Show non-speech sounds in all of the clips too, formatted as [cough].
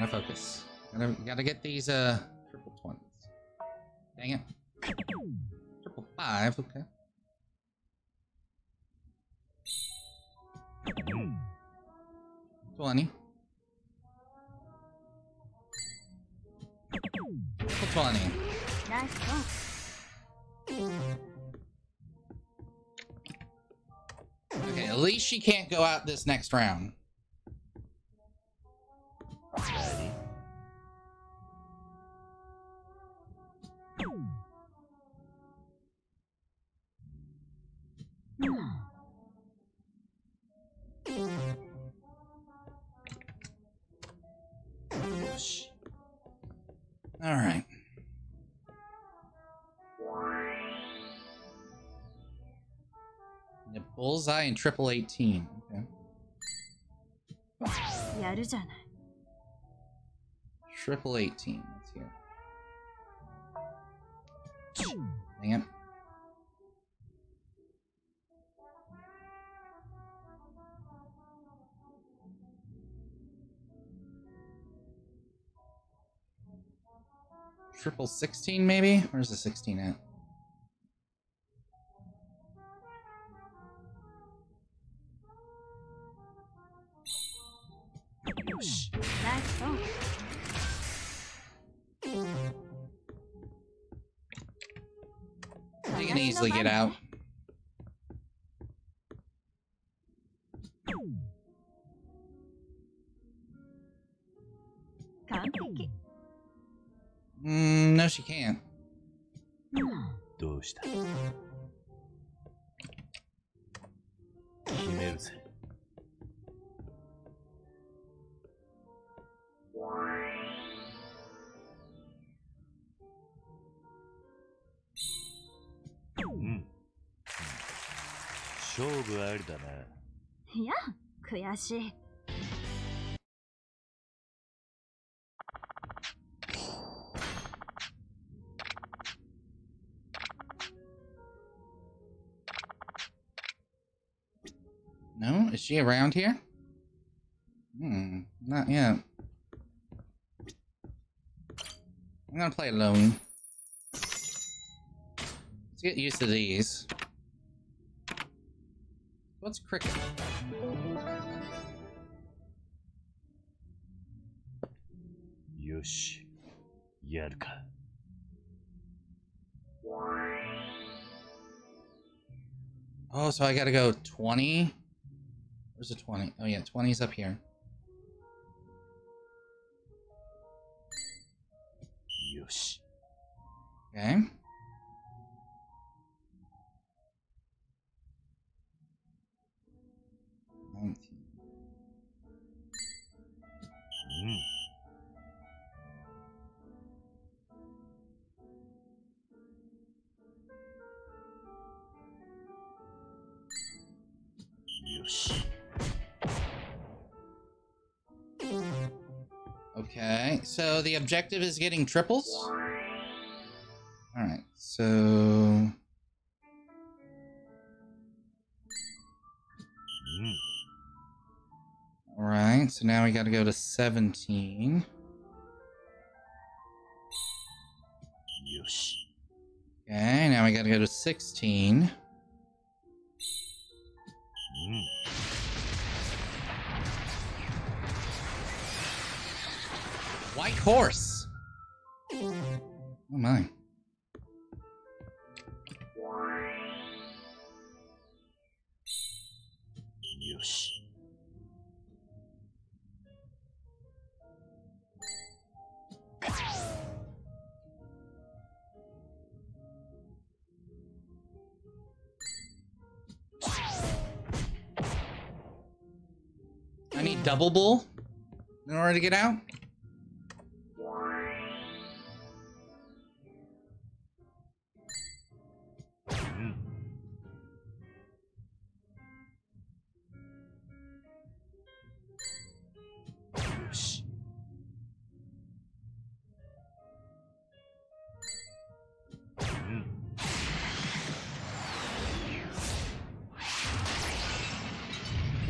Gotta focus. Gotta, gotta get these uh triple twenties. Dang it. Triple five, okay. Twenty. Triple twenty. Nice Okay, at least she can't go out this next round. All right. Bullseye and triple eighteen. Triple 18, that's here. Dang it. Triple 16 maybe? Where's the 16 at? Easily get out. Mm, no, she can't. 勝負ありだな。いや悔しい No? Is she around here? Hmm, not yet. I'm gonna play alone. Let's get used to these. What's cricket? Yosh. Yarka. Oh, so I gotta go 20? Where's the 20? Oh yeah, 20's up here. Yosh. Okay. Okay, so the objective is getting triples? Alright, so... Alright, so now we gotta go to 17. Okay, now we gotta go to 16. Mm. White horse! Oh my. よし。I need double bull in order to get out?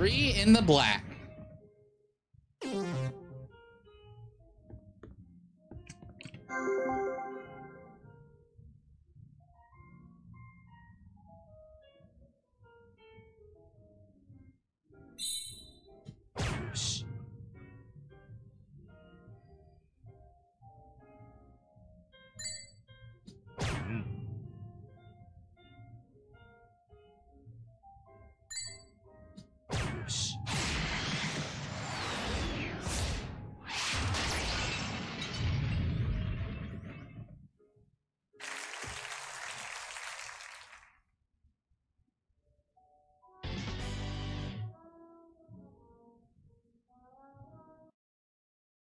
Three in the black.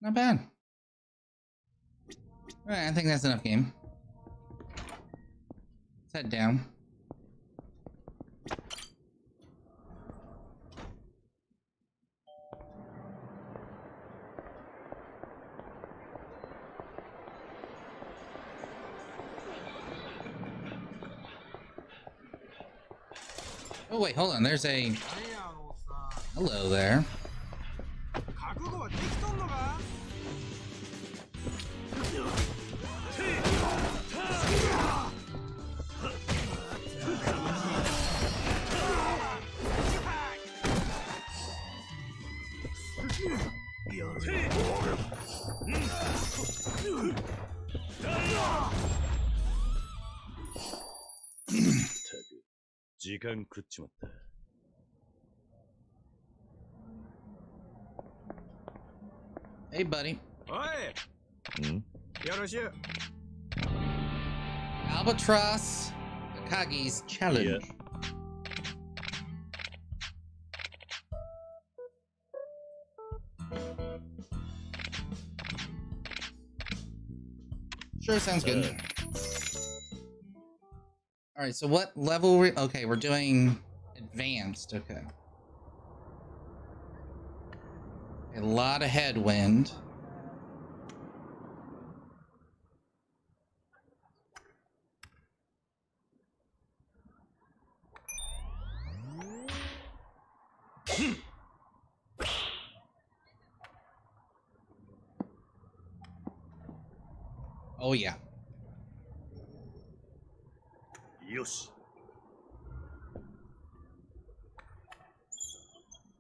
Not bad. Alright, I think that's enough game. Let's head down. Oh wait, hold on, there's a... Hello there. 시간 Hey, buddy. Hey. Hmm? Yoroshu. Albatross Akagi's challenge. Yeah. Sure, sounds good. Uh, all right, so what level? We, okay, we're doing advanced. Okay. A lot of headwind. Oh yeah. よし。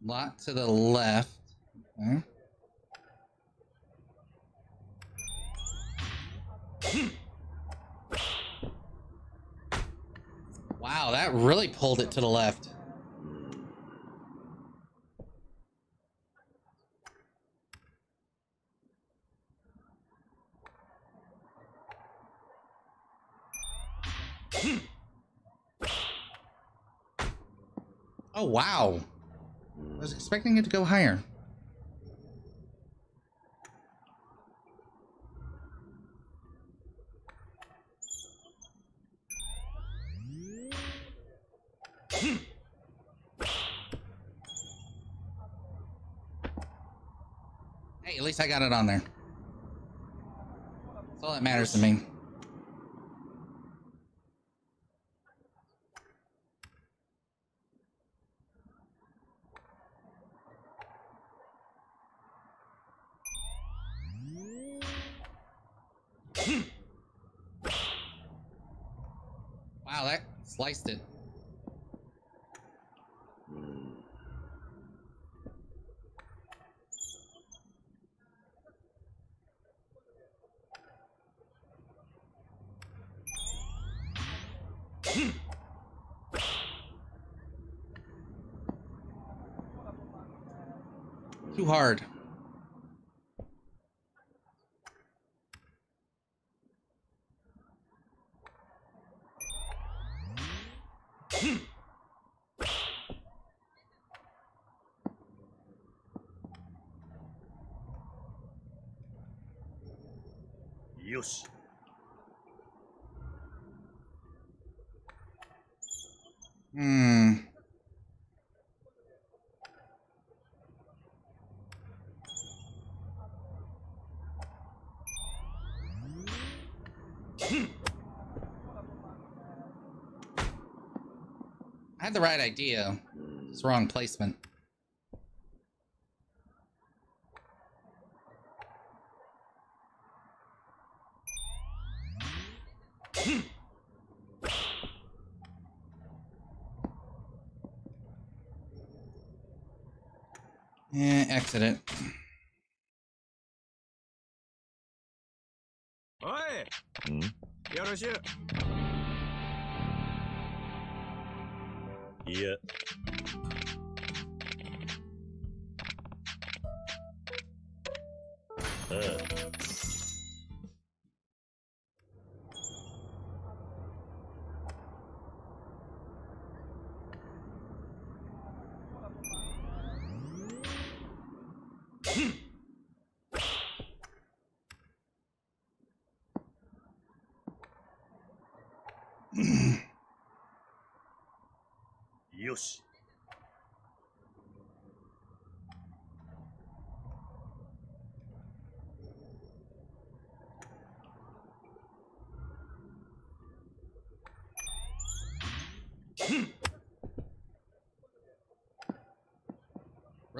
Lot to the left. Okay. Hmm. Wow, that really pulled it to the left. 'Oh wow. I was expecting it to go higher. Hey, at least I got it on there. That's all that matters to me. Wow, that sliced it. Hmm. うん。Too hard. Mm. よし。Hmm. I had the right idea. It's wrong placement. Hmm. Eh, exit it. Oi! Hmm? dia.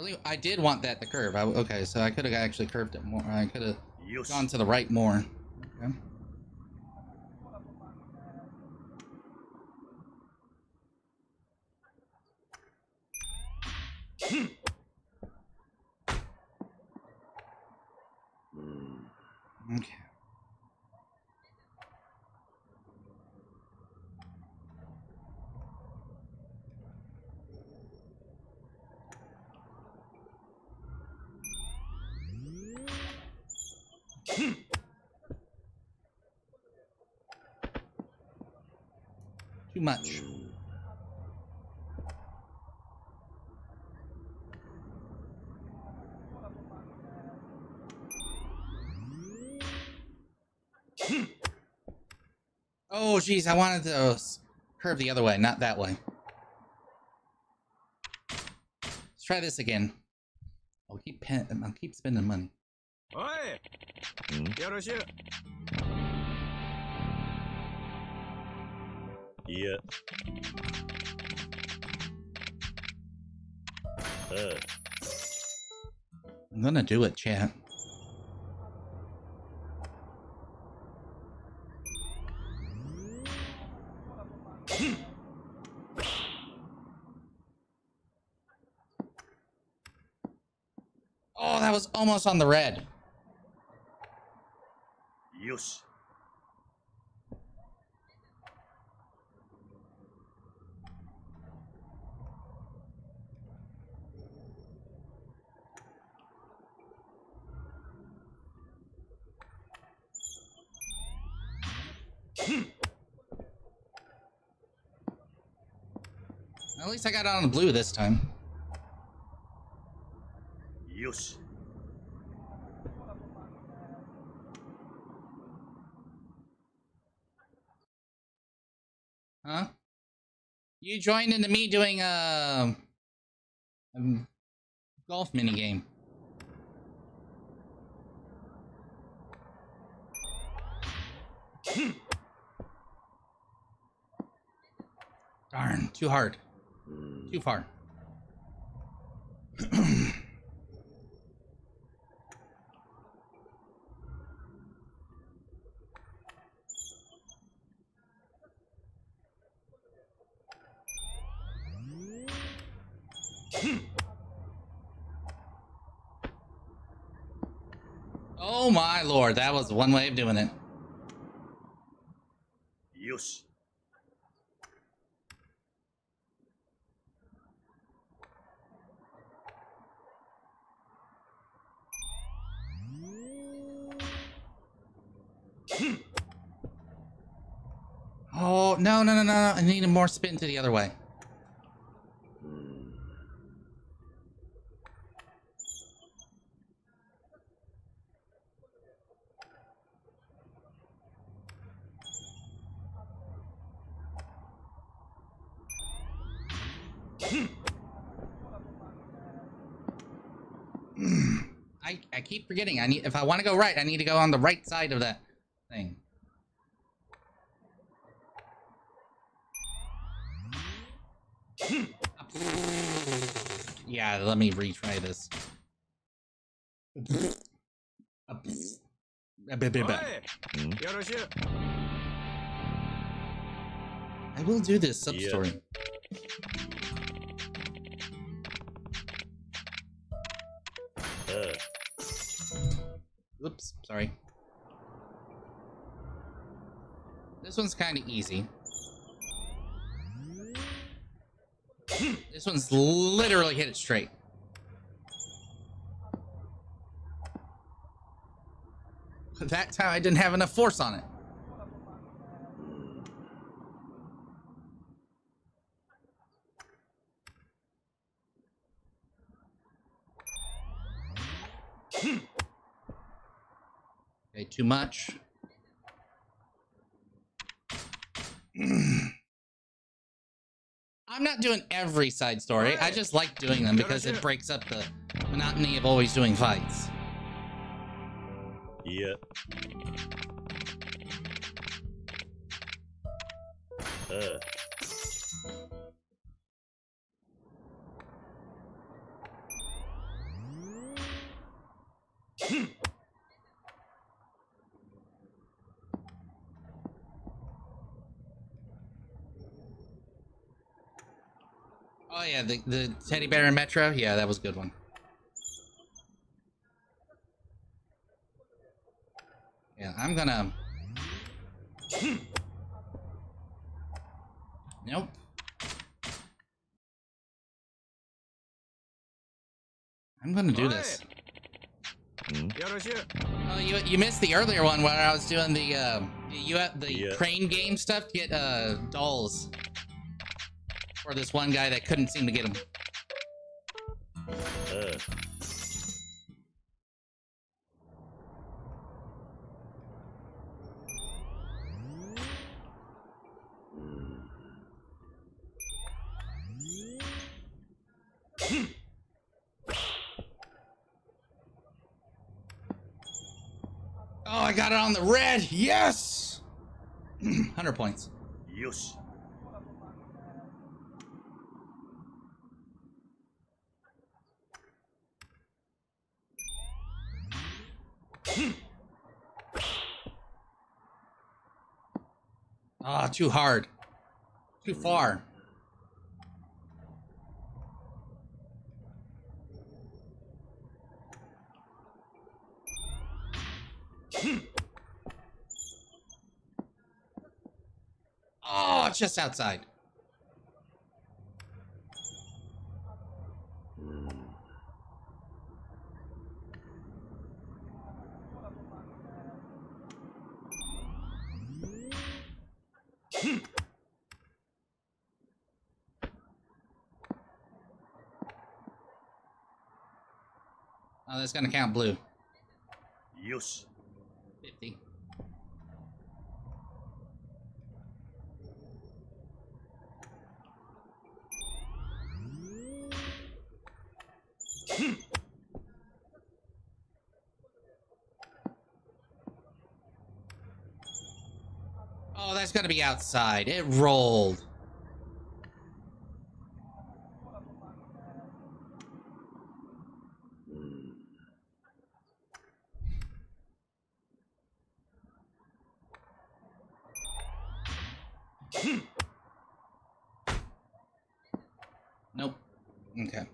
Really, I did want that to curve. I, okay, so I could have actually curved it more. I could have gone to the right more. Okay. Hmm. Okay. Too much. [clears throat] Oh, jeez, I wanted to uh, curve the other way, not that way. Let's try this again. I'll keep pen- I'll keep spending money. おい Yeah. I'm gonna do it, chat. oh, that was almost on the red. Yosh. At least I got on the blue this time. よし。Huh? You joined into me doing a, a golf mini game. Hmm. Darn, too hard. Mm. Too far. Hmm. oh my lord, that was one way of doing it. Yoshi. [clears throat] Oh, no, no, no, no. I need a more spin to the other way. [clears throat] I, I keep forgetting. I need if I want to go right, I need to go on the right side of that thing. yeah, let me retry this. I will do this sub story. Yeah. Oops, sorry. This one's kind of easy. [clears throat] this one's literally hit it straight. [laughs] That time I didn't have enough force on it. [clears throat] Okay, too much. [clears throat] I'm not doing every side story. I just like doing them because it breaks up the monotony of always doing fights. いや。Uh. yeah, the, the teddy bear in Metro. Yeah, that was a good one. Yeah, I'm gonna... [clears throat] nope. I'm gonna do this. Oh, you you missed the earlier one where I was doing the uh, you the yeah. crane game stuff to get uh, dolls for this one guy that couldn't seem to get him. Oh, I got it on the red. Yes. [clears throat] 100 points. Yes. Too hard. Too far. Oh, just outside. That's gonna count blue. よし。50. [clears throat] Oh, that's gonna be outside. It rolled. Nope. Okay.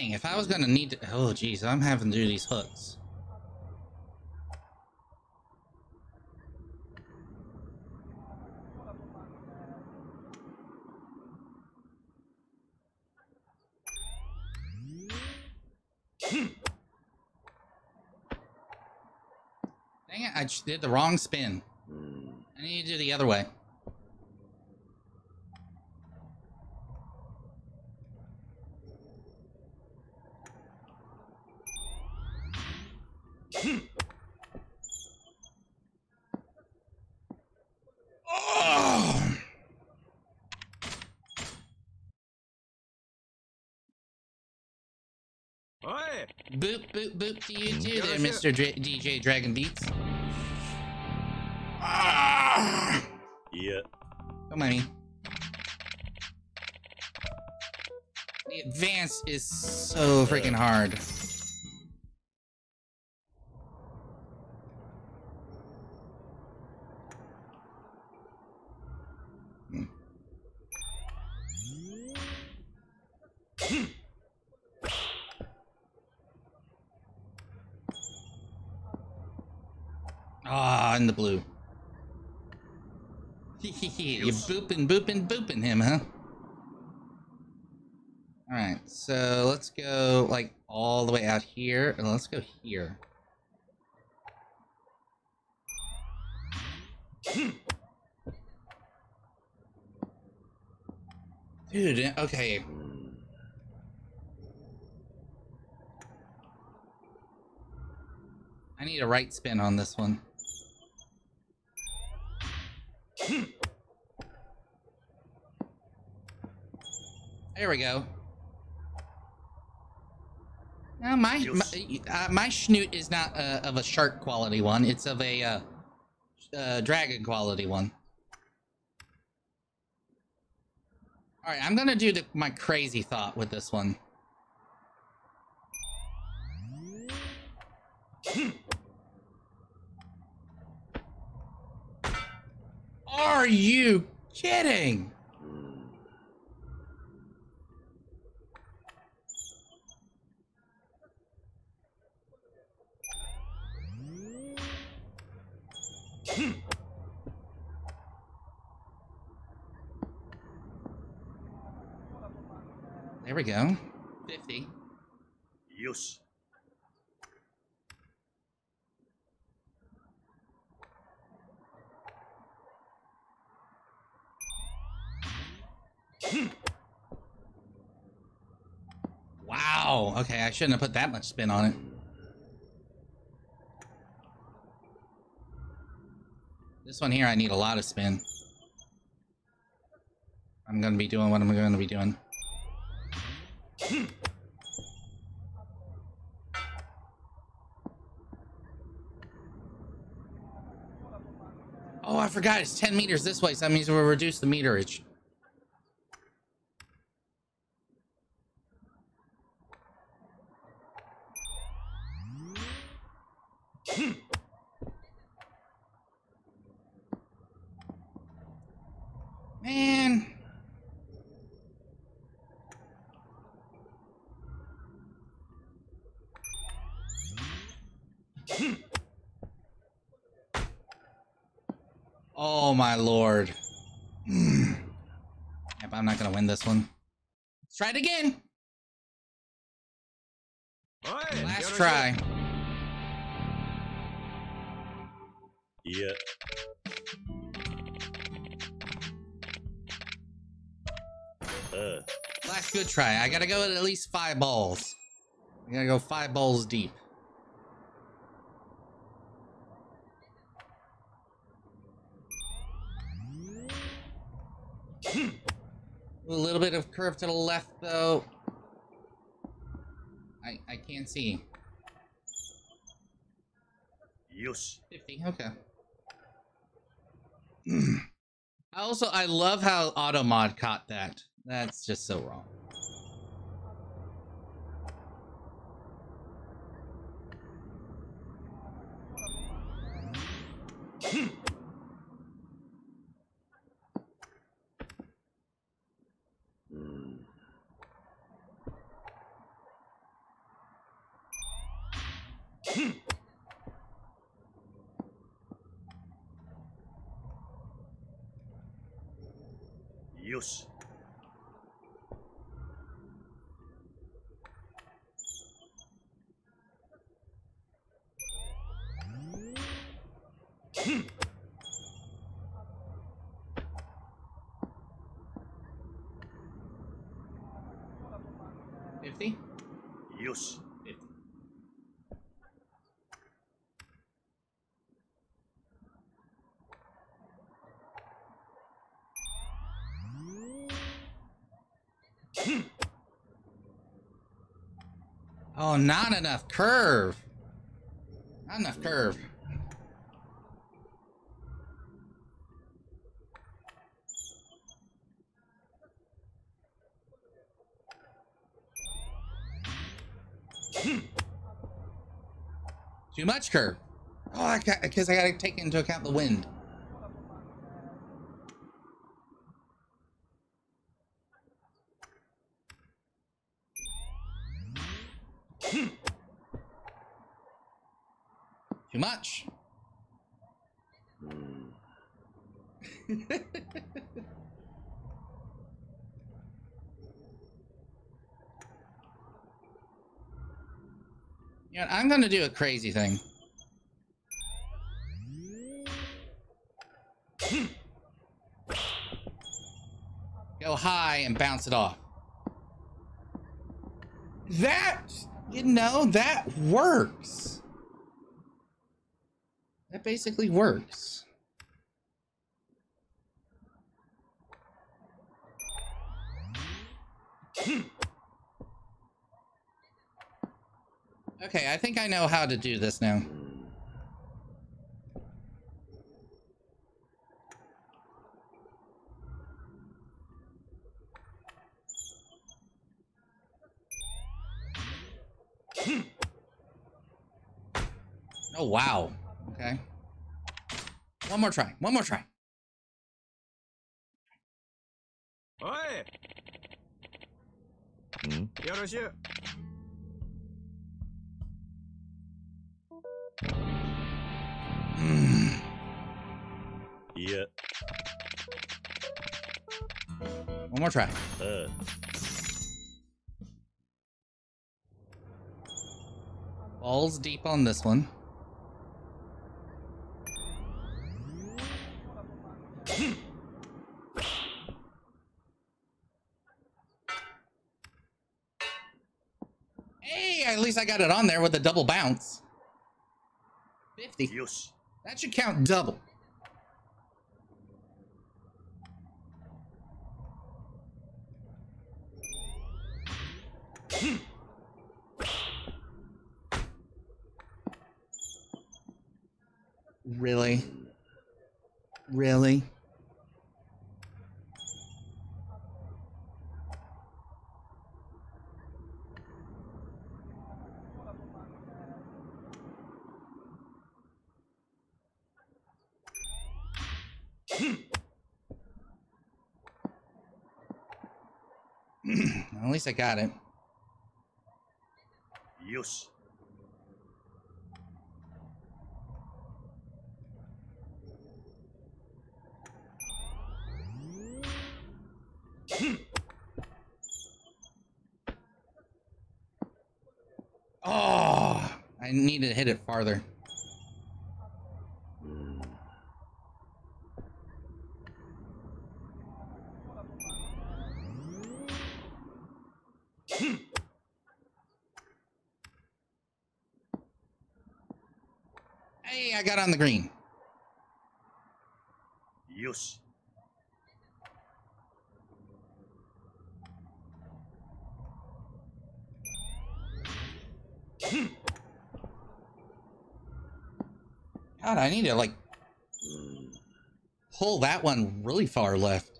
'Dang, if I was gonna need to. Oh, geez, I'm having to do these hooks. It, did the wrong spin. I need to do the other way. Oh! Boop, boop, boop to you too there, Mr. Dra- DJ Dragon Beats. Don't mind me. advanced is so freaking hard. Ah, in the blue. You booping, booping, booping him, huh? Alright, so let's go like all the way out here, and let's go here. Hmm. Dude, okay. I need a right spin on this one. Hmm. There we go. Now my my, uh, my schnoot is not uh, of a shark quality one. It's of a uh, uh, dragon quality one. All right, I'm gonna do the, my crazy thought with this one. Are you kidding? There we go. 50. よし Wow. Okay, I shouldn't have put that much spin on it. This one here, I need a lot of spin. I'm gonna be doing what I'm gonna be doing. Oh, I forgot. It's 10 meters this way, so that means we'll reduce the meterage. Man. Oh my lord. Hmm. Yep, I'm not gonna win this one. Let's try it again. Right, Last try. Yeah. Uh. Last good try. I gotta go at least five balls. I gotta go five balls deep. A little bit of curve to the left, though. I I can't see. よし 50, okay. [clears throat] I also, I love how Automod caught that. That's just so wrong. 50? よし 50. Oh, not enough curve. Not enough curve. Too much curve. Oh, I because I gotta take into account the wind. Too much. [laughs] You know, I'm gonna do a crazy thing. Go high and bounce it off. That, you know, that works. That basically works. Okay, I think I know how to do this now. Hmm. Oh, wow. Okay. One more try. One more try. Oi! Mm. One more try. Uh. Balls deep on this one. hey, at least I got it on there with a double bounce. 50. That should count double. Really? Really? [clears throat] At least I got it. Oh, I need to hit it farther. got on the green. Yes. God, I need to like pull that one really far left.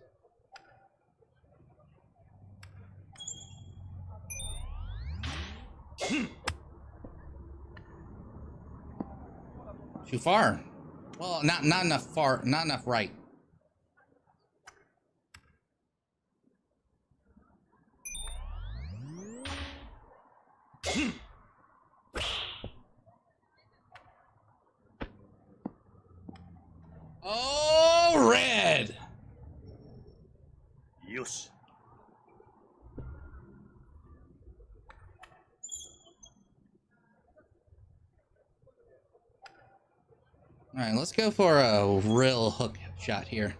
Too far. Well, not not enough far, not enough right. Oh, red. よし。All right, let's go for a real hook shot here.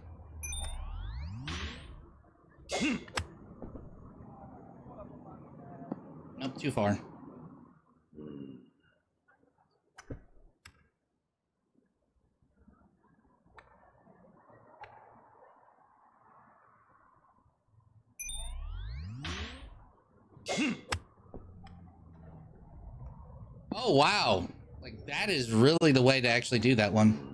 Nope, too far. Oh, wow. Like, that is really the way to actually do that one.